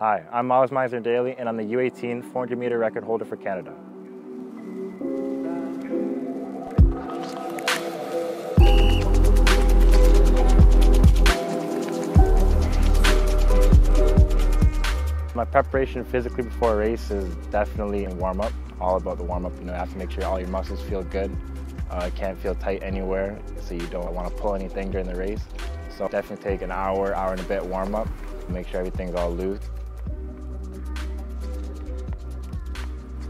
Hi, I'm Myles Misener-Daley, and I'm the U18 400 meter record holder for Canada. My preparation physically before a race is definitely in warm-up, all about the warm-up. You know, you have to make sure all your muscles feel good. Uh, can't feel tight anywhere, so you don't want to pull anything during the race. So definitely take an hour, hour and a bit warm-up, make sure everything's all loose.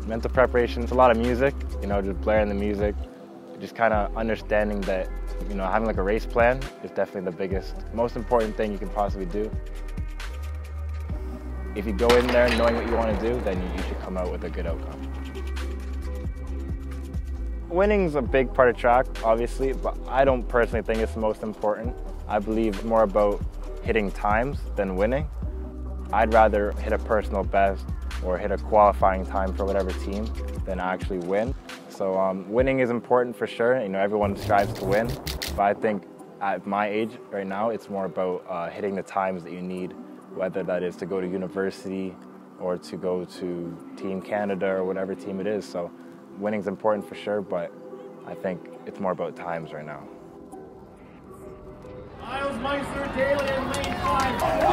Mental preparation, it's a lot of music, you know, just blaring the music, just kind of understanding that, you know, having like a race plan is definitely the biggest, most important thing you can possibly do. If you go in there knowing what you want to do, then you should come out with a good outcome. Winning's a big part of track, obviously, but I don't personally think it's the most important. I believe more about hitting times than winning. I'd rather hit a personal best or hit a qualifying time for whatever team than actually win. So um, winning is important for sure. You know, everyone strives to win, but I think at my age right now, it's more about uh, hitting the times that you need whether that is to go to university or to go to Team Canada or whatever team it is. So winning's important for sure, but I think it's more about times right now. Myles Misener, Daley in lane 5,